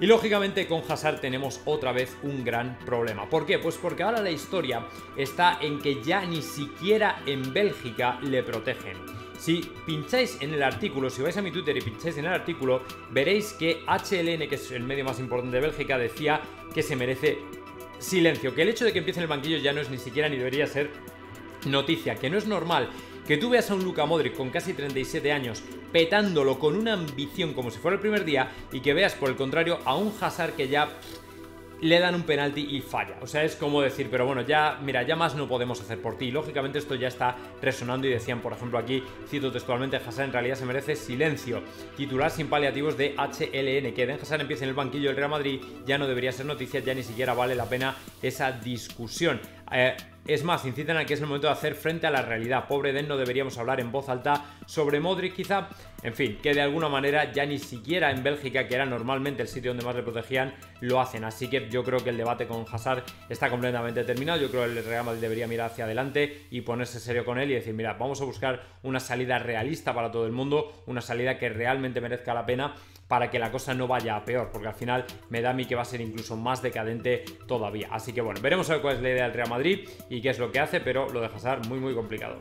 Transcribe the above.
Y lógicamente con Hazard tenemos otra vez un gran problema. ¿Por qué? Pues porque ahora la historia está en que ya ni siquiera en Bélgica le protegen. Si pincháis en el artículo, si vais a mi Twitter y pincháis en el artículo, veréis que HLN, que es el medio más importante de Bélgica, decía que se merece silencio, que el hecho de que empiece en el banquillo ya no es ni siquiera ni debería ser noticia, que no es normal que tú veas a un Luka Modric con casi 37 años petándolo con una ambición como si fuera el primer día y que veas por el contrario a un Hazard que ya le dan un penalti y falla. O sea, es como decir, pero bueno, ya, mira, ya más no podemos hacer por ti. lógicamente esto ya está resonando y decían, por ejemplo, aquí, cito textualmente, Hazard en realidad se merece silencio. Titular sin paliativos de HLN. Que Den Hazard empiece en el banquillo del Real Madrid ya no debería ser noticia, ya ni siquiera vale la pena esa discusión. Eh, es más, incitan a que es el momento de hacer frente a la realidad. Pobre Den, no deberíamos hablar en voz alta sobre Modric quizá. En fin, que de alguna manera ya ni siquiera en Bélgica, que era normalmente el sitio donde más le protegían, lo hacen. Así que yo creo que el debate con Hazard está completamente terminado. Yo creo que el Real Madrid debería mirar hacia adelante y ponerse serio con él y decir, mira, vamos a buscar una salida realista para todo el mundo, una salida que realmente merezca la pena para que la cosa no vaya a peor, porque al final me da a mí que va a ser incluso más decadente todavía. Así que bueno, veremos a ver cuál es la idea del Real Madrid y qué es lo que hace, pero lo de Hazard muy muy complicado.